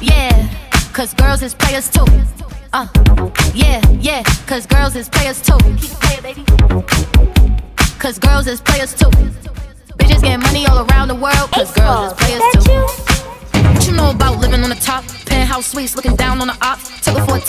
Yeah, cause girls is players too. Uh, yeah, yeah, cause girls is players too. Keep playing, baby. Cause girls is players too. Bitches getting money all around the world, cause girls is players too. What you know about living on the top? Penthouse suites, looking down on the ops. Took her for a time.